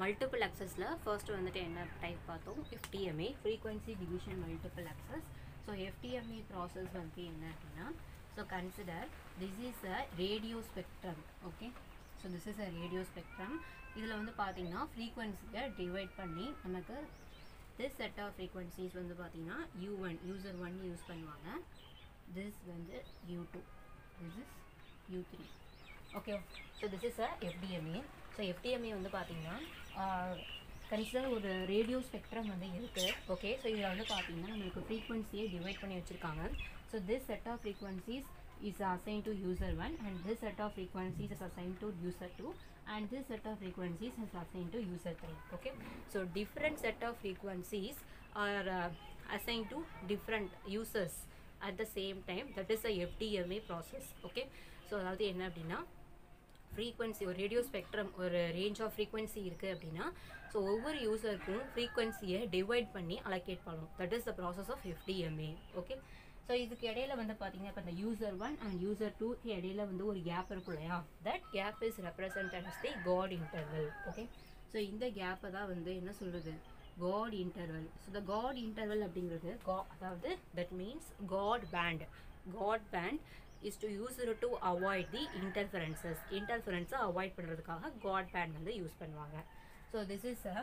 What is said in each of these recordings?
Multiple அக்சஸில் first வந்துட்டு என்ன type பார்த்தோம்? FDMA frequency division multiple access so FDMA process வந்து என்ன அப்படின்னா so consider this is a radio spectrum okay so this is a radio spectrum இதில் வந்து பார்த்திங்கன்னா ஃப்ரீக்வன்சியை டிவைட் பண்ணி நமக்கு திஸ் செட் ஆஃப் ஃப்ரீக்வன்சிஸ் வந்து பார்த்தீங்கன்னா U one user one use பண்ணுவாங்க. திஸ் வந்து U two this is U three okay so this is a FDMA so FDMA வந்து பார்த்தீங்கன்னா கன்சிடர் ஒரு ரேடியோ ஸ்பெக்ட்ரம் வந்து இருக்குது ஓகே ஸோ இதில் வந்து பார்த்தீங்கன்னா நம்மளுக்கு ஃப்ரீக்வன்சியை டிவைட் பண்ணி வச்சுருக்காங்க so this set of frequencies is assigned to user 1 and this set of frequencies is assigned to user 2 and this set of frequencies is assigned to user 3 okay so different set of frequencies are uh, assigned to different users at the same time that is a FDMA process okay so அதாவது என்ன அப்படின்னா frequency ஒரு radio spectrum ஒரு range of frequency இருக்குது அப்படின்னா so ஒவ்வொரு யூஸருக்கும் ஃப்ரீக்வன்சியை டிவைட் பண்ணி அலோகேட் பண்ணணும். That is the process of FDMA okay so இதுக்கு இடையில வந்து பார்த்தீங்கன்னா இப்போ இந்த யூசர் ஒன் அண்ட் யூசர் டூக்கு இடையில வந்து ஒரு கேப் இருக்கும் இல்லையா that gap is represented the guard interval okay so இந்த கேப்பை தான் வந்து என்ன சொல்கிறது guard interval so the guard interval அப்படிங்கிறது கா அதாவது that means guard band guard band is to use to avoid the interferences இன்டர்ஃபரன்ஸை avoid பண்ணுறதுக்காக காட் பேட் வந்து யூஸ் பண்ணுவாங்க. So this is a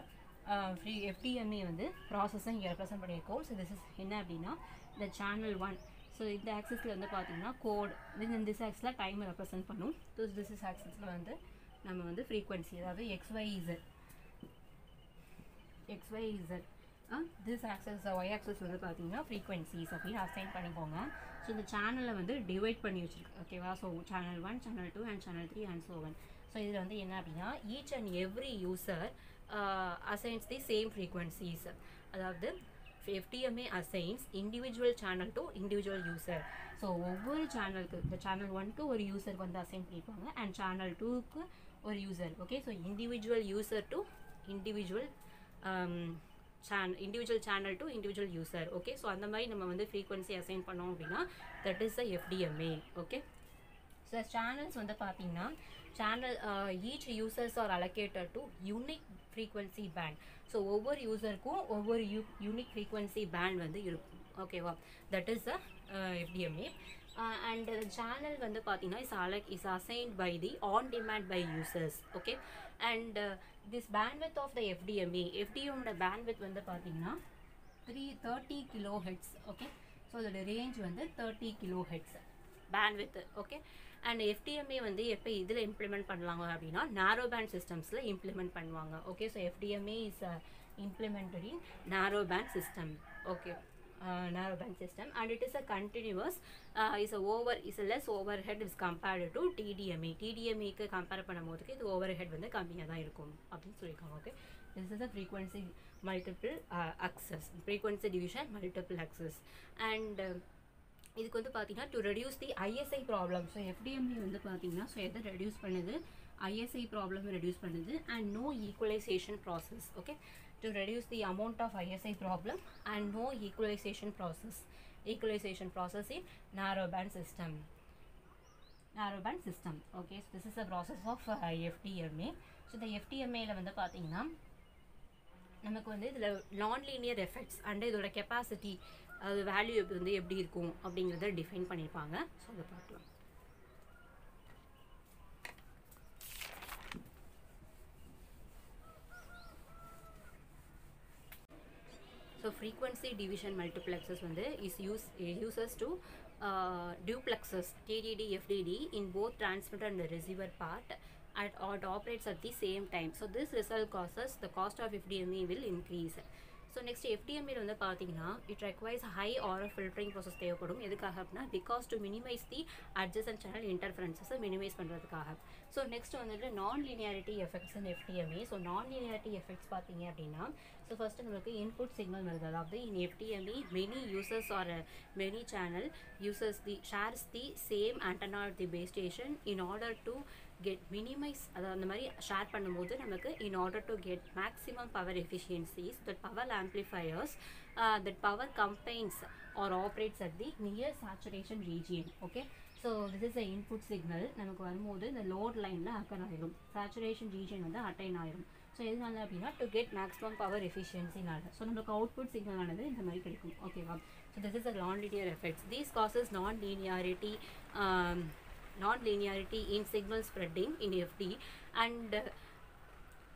free FDME வந்து ப்ராசஸை இங்கே ரெப்ரசன்ட் பண்ணியிருக்கோம். ஸோ திஸ் இஸ் என்ன அப்படின்னா இந்த சேனல் ஒன் ஸோ இந்த ஆக்சஸில் வந்து பார்த்தீங்கன்னா கோட் தென் இந்த ஆக்ஸில் டைமை ரெப்ரசென்ட் பண்ணும். ஸோ திஸ் இஸ் ஆக்சஸில் வந்து நம்ம வந்து ஃப்ரீக்வன்சி அதாவது X Y Z X Y Z this axis Y axis வந்து பார்த்தீங்கன்னா ஃப்ரீக்வன்சிஸ் அப்படின்னு அசைன் பண்ணிக்கோங்க. ஸோ இந்த சேனலை வந்து டிவைட் பண்ணி வச்சுருக்கு ஓகேவா so channel one channel two and channel three and so one so இதில் வந்து என்ன அப்படின்னா each and every user assigns the same frequencies அதாவது FDMA assigns individual channel to individual user so ஒவ்வொரு சேனலுக்கு இந்த சேனல் ஒன்க்கு ஒரு யூசர் வந்து அசைன் பண்ணியிருப்பாங்க அண்ட் சேனல் டூக்கு ஒரு user okay so individual user to individual chan individual channel to individual user okay so அந்த மாதிரி நம்ம வந்து ஃப்ரீக்வன்சி அசைன் பண்ணோம் அப்படின்னா that is a FDMA okay so channels வந்து பார்த்தீங்கன்னா channel each users are allocated to unique frequency band so ஒவ்வொரு யூசருக்கும் ஒவ்வொரு யூ யூனிக் ஃப்ரீக்வன்சி பேண்ட் வந்து இருக்கும் ஓகேவா that is a FDMA and channel வந்து பார்த்தீங்கன்னா is alloc is assigned by the on demand by users okay and this bandwidth of the FDMA எஃப்டிஎம்மோட bandwidth வந்து பார்த்தீங்கன்னா three thirty kilo hertz okay so அதோட range வந்து thirty kilo hertz bandwidth okay and FDMA வந்து எப்போ இதில் implement பண்ணலாங்க அப்படின்னா narrow band சிஸ்டம்ஸில் இம்ப்ளிமெண்ட் பண்ணுவாங்க okay so FDMA is implemented in narrow band system okay narrow band system and it is a continuous is a over is a less overhead is compared to TDMA டிடிஎம்ஏக்கு compare பண்ணும்போதுக்கு இது overhead வந்து கம்மியாக தான் இருக்கும் அப்படின்னு சொல்லியிருக்காங்க okay this is a frequency multiple uh, access frequency division multiple access and uh, இதுக்கு வந்து பார்த்தீங்கன்னா to reduce the ISI problem so FDMA வந்து பார்த்தீங்கன்னா ஸோ எதை ரெடியூஸ் பண்ணுது? ஐஎஸ்ஐ ப்ராப்ளம் ரெடியூஸ் பண்ணுது. And no equalisation process okay to reduce the amount of ISI problem and no process. Process equalisation process in narrow band system Okay, band system okay this is a process of FDMA so இந்த ல வந்து பார்த்தீங்கன்னா நமக்கு வந்து இதில் non linear effects and இதோட capacity அது value வந்து எப்படி இருக்கும் அப்படிங்கிறத டிஃபைன் பண்ணியிருப்பாங்க ஸோ அதை பார்க்கலாம். ஸோ ஃப்ரீக்வன்சி டிவிஷன் மல்டிப்ளெக்ஸஸ் வந்து is use uses to duplexes TDD FDD in both transmitter and the receiver part at or it operates at the same time so this result causes the cost of FDMA will increase So next எஃப்டிஎம்ஏல வந்து பார்த்தீங்கன்னா it requires higher filtering process தேவைப்படும். எதுக்காக அப்படின்னா because to minimize the adjust channel இன்டர்ஃபரன்சஸை minimise பண்ணுறதுக்காக so next வந்துட்டு non linearity effects in FDMA so non linearity effects பார்த்தீங்க அப்படின்னா so first நம்மளுக்கு இன்புட் சிக்னல் வருது. அதாவது in FDMA many users are many channel users the shares the same antenna the base station in order to get minimise அதாவது அந்த மாதிரி share பண்ணும்போது நமக்கு in order to get maximum power efficiencies that power amplifiers that power combines or operates at the near saturation region okay so this is a input signal நமக்கு வரும்போது இந்த load லைனில் occur ஆயிரும். சேச்சுரேஷன் ரீஜன் வந்து attain ஆயிரும். So எதனால அப்படின்னா to get maximum power எஃபிஷியன்சினால ஸோ நம்மளுக்கு அவுட்புட் சிக்னல் ஆனது இந்த மாதிரி கிடைக்கும் ஓகேவா so this is a non linear effects these causes non linearity non linearity in signal spreading in FD and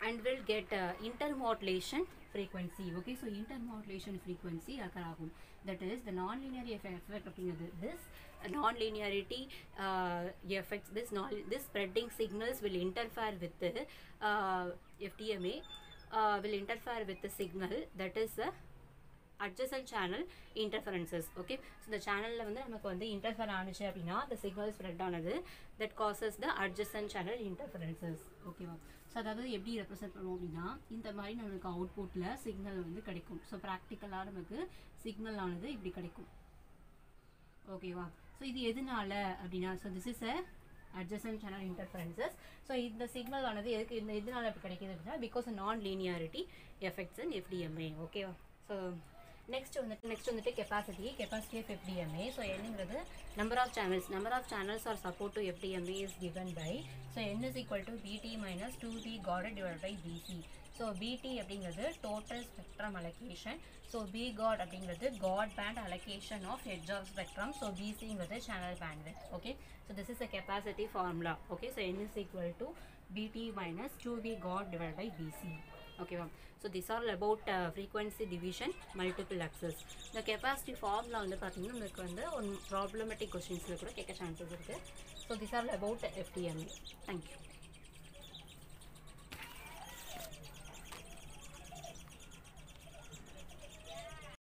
and will get uh, intermodulation frequency okay so intermodulation frequency occur ஆகும் that is the non-linear effect அப்படிங்கிறது this non-linearity uh, effects this non this spreading signals will interfere with the uh, FTMA uh, will interfere with the signal that is uh, adjacent channel interferences okay so இந்த சேனலில் வந்து நமக்கு வந்து interfere ஆனிச்சு அப்படின்னா the signal spread ஆனது that causes the adjacent channel interferences ஓகேவா so அதாவது எப்படி ரெப்ரசென்ட் பண்ணுவோம் அப்படின்னா இந்த மாதிரி நம்மளுக்கு அவுட்புட்டில் சிக்னல் வந்து கிடைக்கும். ஸோ ப்ராக்டிக்கலாக நமக்கு சிக்னல் ஆனது இப்படி கிடைக்கும். ஓகேவா ஸோ இது எதனால அப்படின்னா so this is a adjacent channel interferences so இந்த சிக்னல் ஆனது எதுக்கு இந்த இதனால இப்படி கிடைக்குது அப்படின்னா because non linearity effects and FDMA ஓகேவா ஸோ நெக்ஸ்ட் வந்துட்டு நெக்ஸ்ட் வந்துட்டு capacity capacity of FDMA so என்னங்கிறது number of channels number of channels are support to FDMA is given by so N is equal to BT minus two B guard divide by BC so BT அப்படிங்கிறது total spectrum allocation so B guard அப்படிங்கிறது guard band allocation of edge of spectrum so பிசிங்கிறது channel bandwidth okay so this is a capacity formula okay so N is equal to BT minus two B guard divide by BC ஓகேவா so this are about frequency division multiple access இந்த capacity formula வந்து பார்த்தீங்கன்னா நமக்கு வந்து one problematic கொஸ்டின்ஸில் கூட கேட்க chances இருக்குது so this all about FDMA thank you